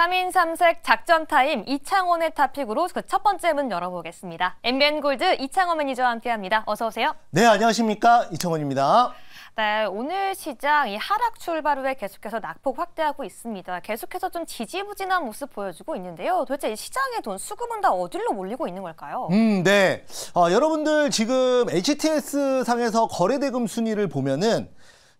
3인 3색 작전 타임 이창원의 top pick으로 그 첫 번째 문 열어보겠습니다. MBN 골드 이창원 매니저와 함께합니다. 어서 오세요. 네, 안녕하십니까. 이창원입니다. 네, 오늘 시장 이 하락 출발 후에 계속해서 낙폭 확대하고 있습니다. 계속해서 좀 지지부진한 모습 보여주고 있는데요. 도대체 이 시장의 돈 수급은 다 어디로 몰리고 있는 걸까요? 음, 네. 어, 여러분들 지금 HTS 상에서 거래대금 순위를 보면은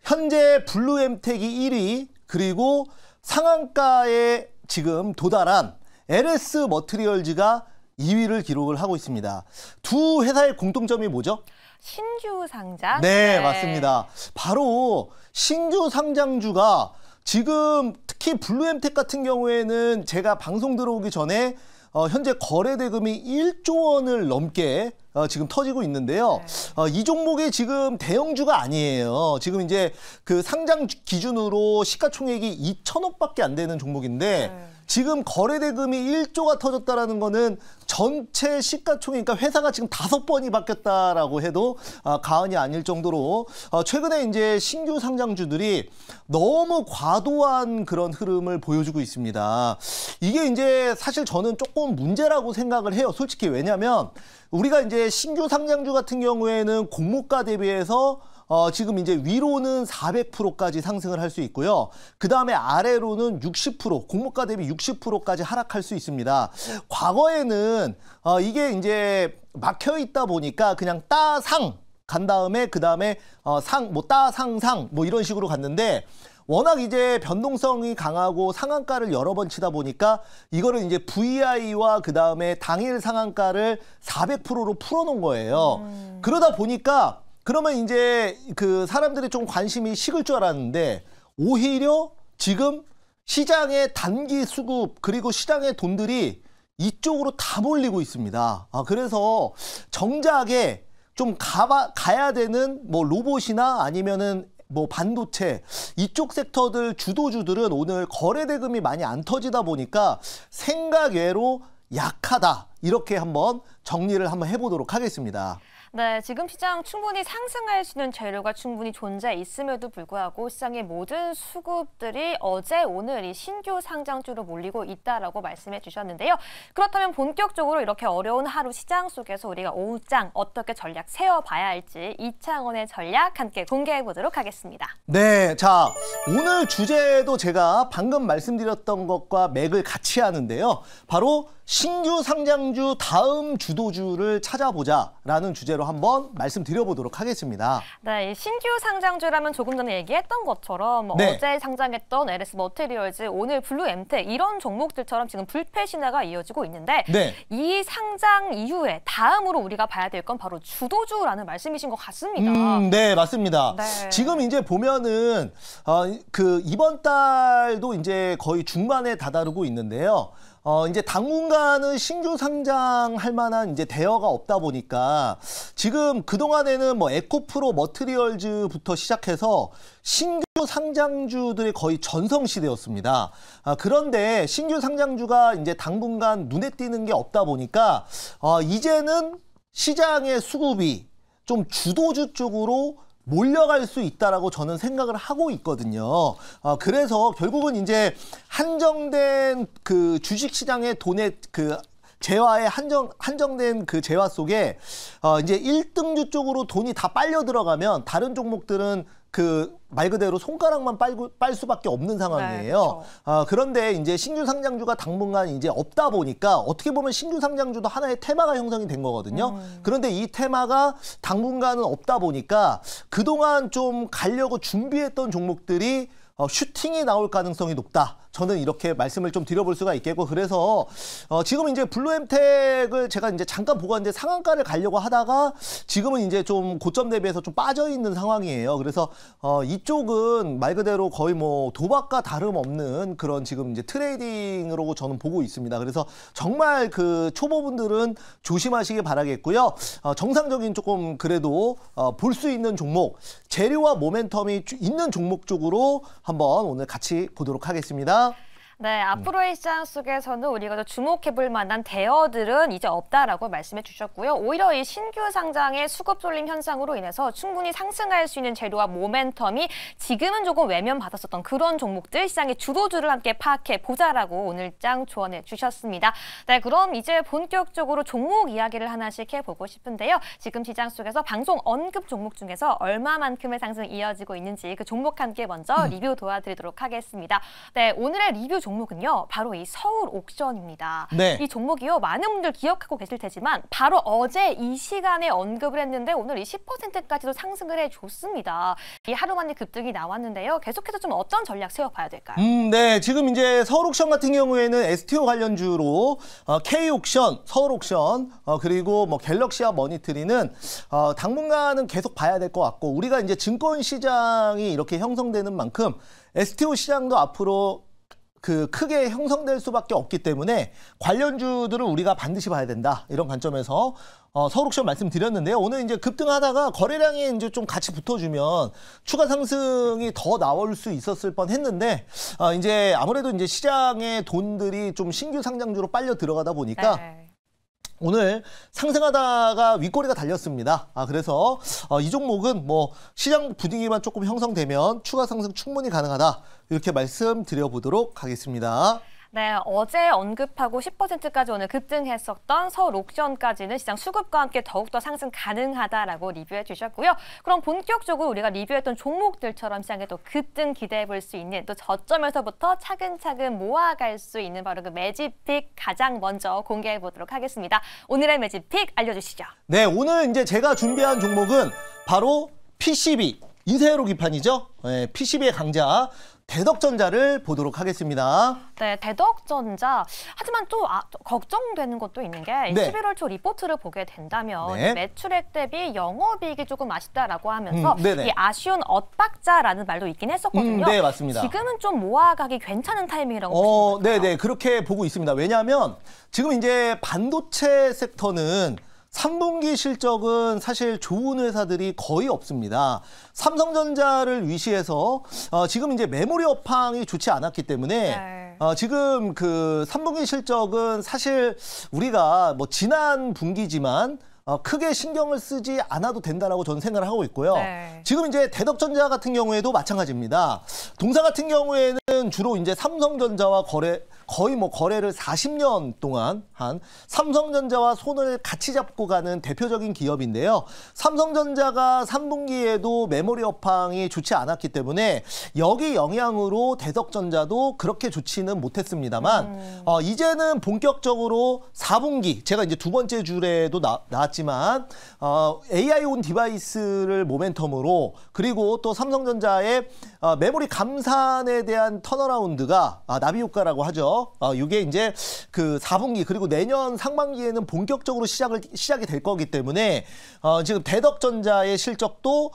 현재 블루엠텍이 1위 그리고 상한가에 지금 도달한 LS 머트리얼즈가 2위를 기록을 하고 있습니다. 두 회사의 공통점이 뭐죠? 신규 상장? 네, 맞습니다. 바로 신규 상장주가 지금 특히 블루엠텍 같은 경우에는 제가 방송 들어오기 전에 어, 현재 거래 대금이 1조 원을 넘게 어, 지금 터지고 있는데요. 네. 어, 이 종목이 지금 대형주가 아니에요. 지금 이제 그 상장 기준으로 시가총액이 2천억밖에 안 되는 종목인데 네. 지금 거래 대금이 1조가 터졌다라는 거는 전체 시가총액 그러니까 회사가 지금 다섯 번이 바뀌었다라고 해도 아, 가언이 아닐 정도로 어, 최근에 이제 신규 상장주들이 너무 과도한 그런 흐름을 보여주고 있습니다. 이게 이제 사실 저는 조금 문제라고 생각을 해요. 솔직히 왜냐하면 우리가 이제 신규 상장주 같은 경우에는 공모가 대비해서 어, 지금 이제 위로는 400%까지 상승을 할 수 있고요. 그 다음에 아래로는 60%, 공모가 대비 60%까지 하락할 수 있습니다. 과거에는 어, 이게 이제 막혀 있다 보니까 그냥 따상 간 다음에 그 다음에 어, 상, 뭐 따상상 뭐 이런 식으로 갔는데 워낙 이제 변동성이 강하고 상한가를 여러 번 치다 보니까 이거를 이제 VI와 그 다음에 당일 상한가를 400%로 풀어놓은 거예요. 그러다 보니까 그러면 이제 그 사람들이 좀 관심이 식을 줄 알았는데 오히려 지금 시장의 단기 수급 그리고 시장의 돈들이 이쪽으로 다 몰리고 있습니다. 아, 그래서 정작에 좀 가봐, 가야 되는 뭐 로봇이나 아니면은 뭐 반도체 이쪽 섹터들 주도주들은 오늘 거래 대금이 많이 안 터지다 보니까 생각 외로 약하다. 이렇게 한번 정리를 한번 해보도록 하겠습니다. 네, 지금 시장 충분히 상승할 수 있는 재료가 충분히 존재 있음에도 불구하고 시장의 모든 수급들이 어제 오늘 이 신규 상장주로 몰리고 있다라고 말씀해 주셨는데요. 그렇다면 본격적으로 이렇게 어려운 하루 시장 속에서 우리가 오후장 어떻게 전략 세워봐야 할지 이창원의 전략 함께 공개해 보도록 하겠습니다. 네, 자 오늘 주제도 제가 방금 말씀드렸던 것과 맥을 같이 하는데요. 바로 신규 상장주 다음 주도주를 찾아보자라는 주제로 한번 말씀드려보도록 하겠습니다. 네, 이 신규 상장주라면 조금 전에 얘기했던 것처럼 네. 어제 상장했던 LS 머테리얼즈, 오늘 블루 엠텍 이런 종목들처럼 지금 불패 신화가 이어지고 있는데 네. 이 상장 이후에 다음으로 우리가 봐야 될 건 바로 주도주라는 말씀이신 것 같습니다. 음, 네, 맞습니다. 네. 지금 이제 보면은 어, 그 이번 달도 이제 거의 중반에 다다르고 있는데요. 어, 이제 당분간은 신규 상장할 만한 이제 대어가 없다 보니까 지금 그동안에는 뭐 에코프로 머트리얼즈부터 시작해서 신규 상장주들이 거의 전성시대였습니다. 아, 그런데 신규 상장주가 이제 당분간 눈에 띄는 게 없다 보니까 어, 이제는 시장의 수급이 좀 주도주 쪽으로 몰려갈 수 있다라고 저는 생각을 하고 있거든요. 어, 그래서 결국은 이제 한정된 그 주식 시장의 돈의 그 재화의 한정 한정된 그 재화 속에 어 이제 1등주 쪽으로 돈이 다 빨려 들어가면 다른 종목들은 그 말 그대로 손가락만 빨고 빨 수밖에 없는 상황이에요. 그렇죠. 아, 그런데 이제 신규 상장주가 당분간 이제 없다 보니까 어떻게 보면 신규 상장주도 하나의 테마가 형성이 된 거거든요. 그런데 이 테마가 당분간은 없다 보니까 그동안 좀 가려고 준비했던 종목들이 어, 슈팅이 나올 가능성이 높다. 저는 이렇게 말씀을 좀 드려볼 수가 있겠고 그래서 어, 지금 이제 블루엠텍을 제가 이제 잠깐 보고 왔는데 상한가를 가려고 하다가 지금은 이제 좀 고점 대비해서 좀 빠져 있는 상황이에요. 그래서 어, 이쪽은 말 그대로 거의 뭐 도박과 다름없는 그런 지금 이제 trading으로 저는 보고 있습니다. 그래서 정말 그 초보분들은 조심하시길 바라겠고요. 어, 정상적인 조금 그래도 어, 볼 수 있는 종목 재료와 모멘텀이 주- 있는 종목 쪽으로 한번 오늘 같이 보도록 하겠습니다. 네, 앞으로의 시장 속에서는 우리가 더 주목해볼 만한 대어들은 이제 없다라고 말씀해 주셨고요. 오히려 이 신규 상장의 수급 쏠림 현상으로 인해서 충분히 상승할 수 있는 재료와 모멘텀이 지금은 조금 외면받았었던 그런 종목들 시장의 주도주를 함께 파악해 보자라고 오늘 장 조언해 주셨습니다. 네, 그럼 이제 본격적으로 종목 이야기를 하나씩 해보고 싶은데요. 지금 시장 속에서 방송 언급 종목 중에서 얼마만큼의 상승 이어지고 있는지 그 종목 함께 먼저 리뷰 도와드리도록 하겠습니다. 네, 오늘의 리뷰 종목 종목은요, 바로 이 서울 옥션입니다. 네. 이 종목이요, 많은 분들 기억하고 계실 테지만 바로 어제 이 시간에 언급을 했는데 오늘 이 10%까지도 상승을 해줬습니다. 이 하루 만에 급등이 나왔는데요. 계속해서 좀 어떤 전략 세워봐야 될까요? 음, 네. 지금 이제 서울 옥션 같은 경우에는 STO 관련주로 어, K 옥션, 서울 옥션, 어, 그리고 뭐 갤럭시와 머니트리는 어, 당분간은 계속 봐야 될 것 같고 우리가 이제 증권 시장이 이렇게 형성되는 만큼 STO 시장도 앞으로 그 크게 형성될 수밖에 없기 때문에 관련주들을 우리가 반드시 봐야 된다 이런 관점에서 어, 서울옥션 말씀드렸는데요. 오늘 이제 급등하다가 거래량이 이제 좀 같이 붙어주면 추가 상승이 더 나올 수 있었을 뻔 했는데 어, 이제 아무래도 이제 시장의 돈들이 좀 신규 상장주로 빨려 들어가다 보니까. 네. 오늘 상승하다가 윗꼬리가 달렸습니다. 아 그래서 어, 이 종목은 뭐 시장 분위기만 조금 형성되면 추가 상승 충분히 가능하다 이렇게 말씀드려 보도록 하겠습니다. 네, 어제 언급하고 10%까지 오늘 급등했었던 서울 옥션까지는 시장 수급과 함께 더욱더 상승 가능하다라고 리뷰해 주셨고요. 그럼 본격적으로 우리가 리뷰했던 종목들처럼 시장에 또 급등 기대해 볼 수 있는 또 저점에서부터 차근차근 모아갈 수 있는 바로 그 매집픽 가장 먼저 공개해 보도록 하겠습니다. 오늘의 매집픽 알려주시죠. 네, 오늘 이제 제가 준비한 종목은 바로 PCB 인쇄로 기판이죠. 네, PCB의 강자 대덕전자를 보도록 하겠습니다. 네, 대덕전자. 하지만 또 아, 걱정되는 것도 있는 게 네. 11월 초 리포트를 보게 된다면 네. 매출액 대비 영업이익이 조금 아쉽다라고 하면서 음, 이 아쉬운 엇박자라는 말도 있긴 했었거든요. 음, 네, 맞습니다. 지금은 좀 모아가기 괜찮은 타이밍이라고 어, 보시는 네, 네, 그렇게 보고 있습니다. 왜냐하면 지금 이제 반도체 섹터는 3분기 실적은 사실 좋은 회사들이 거의 없습니다. 삼성전자를 위시해서 어, 지금 이제 메모리 업황이 좋지 않았기 때문에 네. 어, 지금 그 3분기 실적은 사실 우리가 뭐 지난 분기지만 어, 크게 신경을 쓰지 않아도 된다라고 저는 생각을 하고 있고요. 네. 지금 이제 대덕전자 같은 경우에도 마찬가지입니다. 동사 같은 경우에는 주로 이제 삼성전자와 거래 거의 뭐 거래를 40년 동안 한 삼성전자와 손을 같이 잡고 가는 대표적인 기업인데요. 삼성전자가 3분기에도 메모리 업황이 좋지 않았기 때문에 여기 영향으로 대덕전자도 그렇게 좋지는 못했습니다만 음. 어, 이제는 본격적으로 4분기 제가 이제 두 번째 줄에도 나, 나왔지만 어, AI 온 디바이스를 모멘텀으로 그리고 또 삼성전자의 어, 메모리 감산에 대한 turnaround가 아, 나비 효과라고 하죠. 어, 이게 이제 그 4분기 그리고 내년 상반기에는 본격적으로 시작을 시작이 될 거기 때문에 어, 지금 대덕전자의 실적도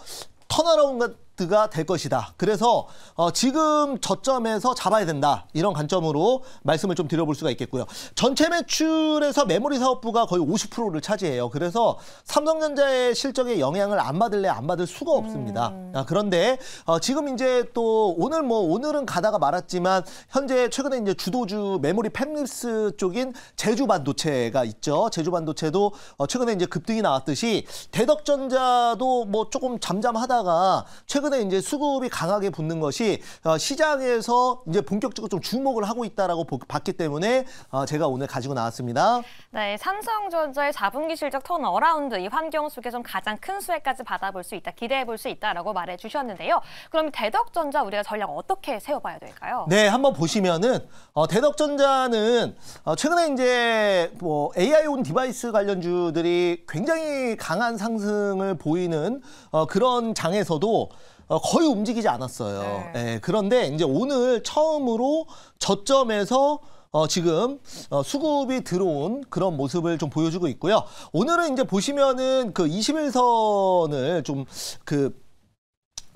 turnaround 트 가 될 것이다. 그래서 어, 지금 저점에서 잡아야 된다. 이런 관점으로 말씀을 좀 드려볼 수가 있겠고요. 전체 매출에서 메모리 사업부가 거의 50%를 차지해요. 그래서 삼성전자의 실적에 영향을 안 받을래야 안 받을 수가 없습니다. 음. 아, 그런데 어, 지금 이제 또 오늘 뭐 오늘은 가다가 말았지만 현재 최근에 이제 주도주 메모리 팹립스 쪽인 제주 반도체가 있죠. 제주 반도체도 어, 최근에 이제 급등이 나왔듯이 대덕전자도 뭐 조금 잠잠하다가 최근 최근에 이제 수급이 강하게 붙는 것이 어, 시장에서 이제 본격적으로 좀 주목을 하고 있다라고 봤기 때문에 어, 제가 오늘 가지고 나왔습니다. 네, 삼성전자의 4분기 실적 turnaround 이 환경 속에서 가장 큰 수혜까지 받아볼 수 있다, 기대해 볼 수 있다라고 말해 주셨는데요. 그럼 대덕전자 우리가 전략 어떻게 세워봐야 될까요? 네, 한번 보시면은 어, 대덕전자는 어, 최근에 이제 뭐 AI on-device 관련주들이 굉장히 강한 상승을 보이는 어, 그런 장에서도 어, 거의 움직이지 않았어요. 네. 네, 그런데 이제 오늘 처음으로 저점에서 어, 지금 어, 수급이 들어온 그런 모습을 좀 보여주고 있고요. 오늘은 이제 보시면은 그 20일선을 좀그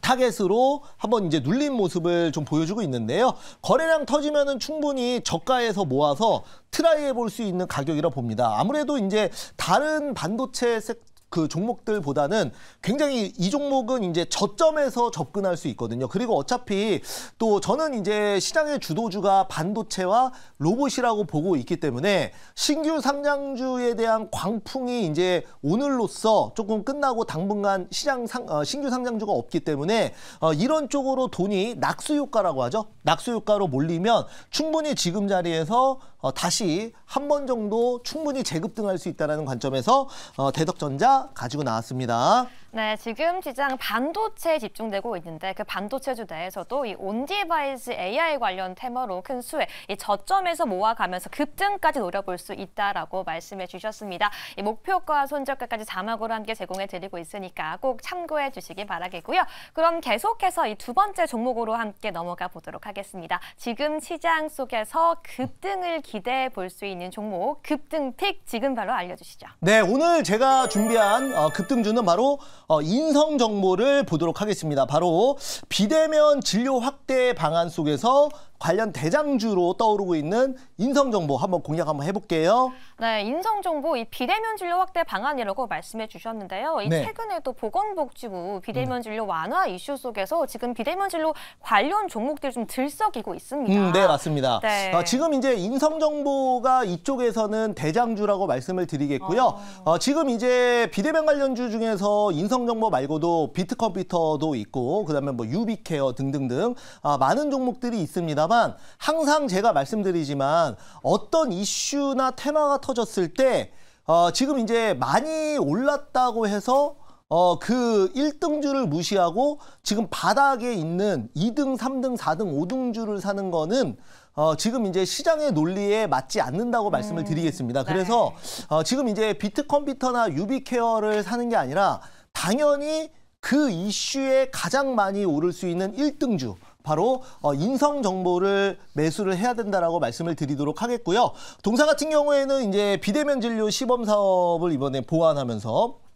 타겟으로 한번 이제 눌린 모습을 좀 보여주고 있는데요. 거래량 터지면은 충분히 저가에서 모아서 try 해볼 수 있는 가격이라 봅니다. 아무래도 이제 다른 반도체 섹 그 종목들보다는 굉장히 이 종목은 이제 저점에서 접근할 수 있거든요. 그리고 어차피 또 저는 이제 시장의 주도주가 반도체와 로봇이라고 보고 있기 때문에 신규 상장주에 대한 광풍이 이제 오늘로써 조금 끝나고 당분간 시장 상, 어, 신규 상장주가 없기 때문에 어, 이런 쪽으로 돈이 낙수 효과라고 하죠. 낙수 효과로 몰리면 충분히 지금 자리에서 어, 다시 한 번 정도 충분히 재급등할 수 있다는 관점에서 어, 대덕전자 가지고 나왔습니다. 네, 지금 시장 반도체에 집중되고 있는데 그 반도체주 내에서도 이 on-device AI 관련 테마로 큰 수혜, 이 저점에서 모아가면서 급등까지 노려볼 수 있다라고 말씀해 주셨습니다. 이 목표가 손절가까지 자막으로 함께 제공해 드리고 있으니까 꼭 참고해 주시기 바라겠고요. 그럼 계속해서 이 두 번째 종목으로 함께 넘어가 보도록 하겠습니다. 지금 시장 속에서 급등을 기대해 볼 수 있는 종목 급등픽 지금 바로 알려주시죠. 네, 오늘 제가 준비한 어, 급등주는 바로 어, 인성 정보를 보도록 하겠습니다. 바로 비대면 진료 확대 방안 속에서 관련 대장주로 떠오르고 있는 인성 정보 한번 공략 한번 해볼게요. 네, 인성 정보 이 비대면 진료 확대 방안이라고 말씀해 주셨는데요. 이 네. 최근에도 보건복지부 비대면 진료 완화 이슈 속에서 지금 비대면 진료 관련 종목들이 좀 들썩이고 있습니다. 음, 네, 맞습니다. 네. 어, 지금 이제 인성정보가 이쪽에서는 대장주라고 말씀을 드리겠고요. 어, 지금 이제 비대면 관련주 중에서 인성정보 말고도 비트컴퓨터도 있고, 그 다음에 뭐 유비케어 등등등 아, 많은 종목들이 있습니다 만 항상 제가 말씀드리지만 어떤 이슈나 테마가 터졌을 때 어, 지금 이제 많이 올랐다고 해서 어, 그 1등주를 무시하고 지금 바닥에 있는 2등, 3등, 4등, 5등주를 사는 거는 어, 지금 이제 시장의 논리에 맞지 않는다고 말씀을 드리겠습니다. 그래서 어, 지금 이제 비트 컴퓨터나 유비케어를 사는 게 아니라 당연히 그 이슈에 가장 많이 오를 수 있는 1등주. 바로 어, 인성 정보를 매수를 해야 된다라고 말씀을 드리도록 하겠고요. 동사 같은 경우에는 이제 비대면 진료 시범 사업을 이번에 보완하면서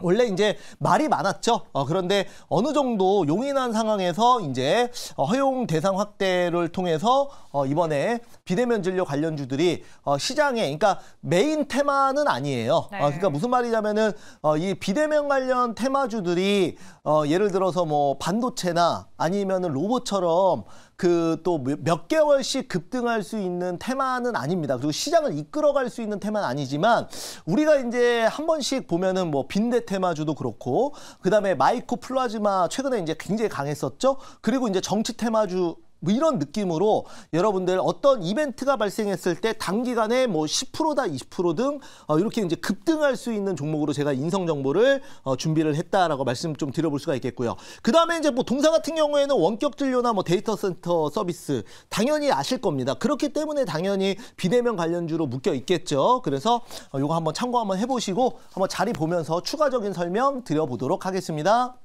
원래 이제 말이 많았죠. 어, 그런데 어느 정도 용인한 상황에서 이제 어, 허용 대상 확대를 통해서 어, 이번에 비대면 진료 관련주들이 어, 시장에 그러니까 메인 테마는 아니에요. 네. 어, 그러니까 무슨 말이냐면은 어, 이 비대면 관련 테마주들이 어, 예를 들어서 뭐 반도체나 아니면은 로봇처럼 그 또 몇 개월씩 급등할 수 있는 테마는 아닙니다. 그리고 시장을 이끌어갈 수 있는 테마는 아니지만 우리가 이제 한 번씩 보면은 뭐 빈대 테마주도 그렇고 그다음에 마이코 플라즈마 최근에 이제 굉장히 강했었죠. 그리고 이제 정치 테마주 뭐 이런 느낌으로 여러분들 어떤 이벤트가 발생했을 때 단기간에 뭐 10%다 20%든 어, 이렇게 이제 급등할 수 있는 종목으로 제가 인성 정보를 어, 준비를 했다라고 말씀 좀 드려볼 수가 있겠고요. 그 다음에 이제 뭐 동사 같은 경우에는 원격 진료나 뭐 데이터 센터 서비스 당연히 아실 겁니다. 그렇기 때문에 당연히 비대면 관련주로 묶여 있겠죠. 그래서 어, 이거 한번 참고 한번 해보시고 한번 자리 보면서 추가적인 설명 드려보도록 하겠습니다.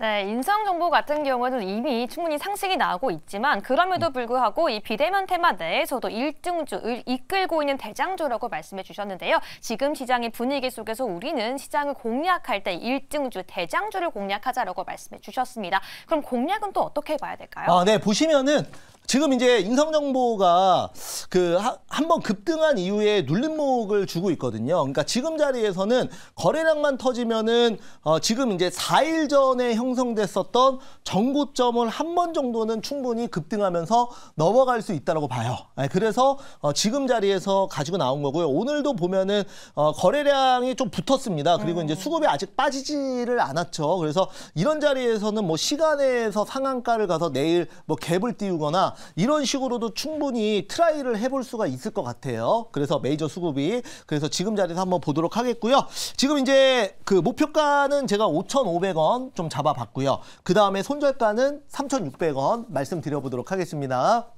네, 인성 정보 같은 경우는 이미 충분히 상승이 나오고 있지만 그럼에도 불구하고 이 비대면 테마 내에서도 1등주를 이끌고 있는 대장주라고 말씀해 주셨는데요. 지금 시장의 분위기 속에서 우리는 시장을 공략할 때 1등주, 대장주를 공략하자라고 말씀해 주셨습니다. 그럼 공략은 또 어떻게 봐야 될까요? 아, 네, 보시면은 지금 이제 인성정보가 그 한 번 급등한 이후에 눌림목을 주고 있거든요. 그러니까 지금 자리에서는 거래량만 터지면은 어 지금 이제 4일 전에 형성됐었던 전고점을 한 번 정도는 충분히 급등하면서 넘어갈 수 있다라고 봐요. 네, 그래서 어 지금 자리에서 가지고 나온 거고요. 오늘도 보면은 어 거래량이 좀 붙었습니다. 그리고 이제 수급이 아직 빠지지를 않았죠. 그래서 이런 자리에서는 뭐 시간외에서 상한가를 가서 내일 뭐 갭을 띄우거나 이런 식으로도 충분히 try를 해볼 수가 있을 것 같아요. 그래서 메이저 수급이 그래서 지금 자리에서 한번 보도록 하겠고요. 지금 이제 그 목표가는 제가 5,500원 좀 잡아봤고요. 그 다음에 손절가는 3,600원 말씀드려보도록 하겠습니다.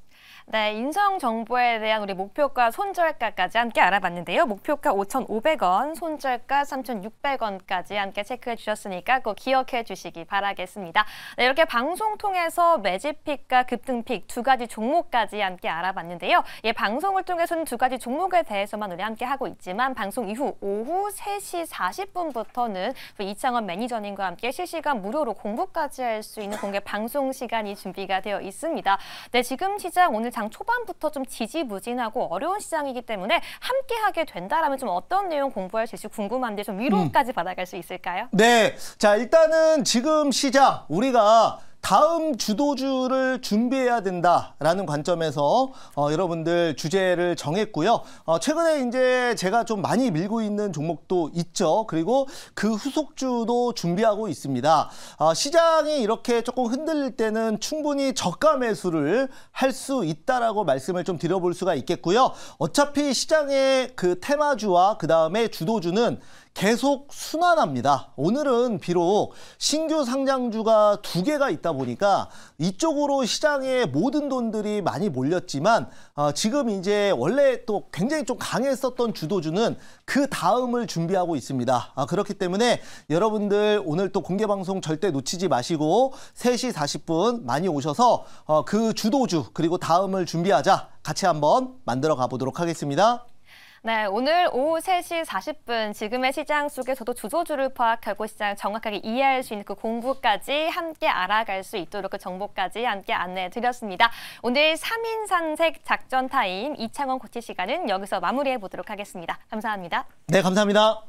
네, 인성 정보에 대한 우리 목표가 손절가까지 함께 알아봤는데요. 목표가 5,500원, 손절가 3,600원까지 함께 체크해 주셨으니까 꼭 기억해 주시기 바라겠습니다. 네, 이렇게 방송 통해서 매집픽과 급등픽 두 가지 종목까지 함께 알아봤는데요. 예, 방송을 통해서는 두 가지 종목에 대해서만 우리 함께 하고 있지만 방송 이후 오후 3시 40분부터는 이창원 매니저님과 함께 실시간 무료로 공부까지 할 수 있는 공개 방송 시간이 준비가 되어 있습니다. 네, 지금 시장 오늘 장 초반부터 좀 지지부진하고 어려운 시장이기 때문에 함께 하게 된다라면 좀 어떤 내용 공부할 수 있을지 궁금한데 좀 위로까지 받아갈 수 있을까요? 네. 자, 일단은 지금 시장 우리가 다음 주도주를 준비해야 된다라는 관점에서 어, 여러분들 주제를 정했고요. 어, 최근에 이제 제가 좀 많이 밀고 있는 종목도 있죠. 그리고 그 후속주도 준비하고 있습니다. 어, 시장이 이렇게 조금 흔들릴 때는 충분히 저가 매수를 할 수 있다라고 말씀을 좀 드려볼 수가 있겠고요. 어차피 시장의 그 테마주와 그 다음에 주도주는 계속 순환합니다. 오늘은 비록 신규 상장주가 두 개가 있다 보니까 이쪽으로 시장에 모든 돈들이 많이 몰렸지만 어, 지금 이제 원래 또 굉장히 좀 강했었던 주도주는 그 다음을 준비하고 있습니다. 아, 그렇기 때문에 여러분들 오늘 또 공개 방송 절대 놓치지 마시고 3시 40분 많이 오셔서 어, 그 주도주 그리고 다음을 준비하자 같이 한번 만들어 가보도록 하겠습니다. 네, 오늘 오후 3시 40분 지금의 시장 속에서도 주도주를 파악하고 시장 정확하게 이해할 수 있는 그 공부까지 함께 알아갈 수 있도록 그 정보까지 함께 안내해 드렸습니다. 오늘 3인 산색 작전 타임 이창원 코치 시간은 여기서 마무리해 보도록 하겠습니다. 감사합니다. 네, 감사합니다.